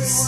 I.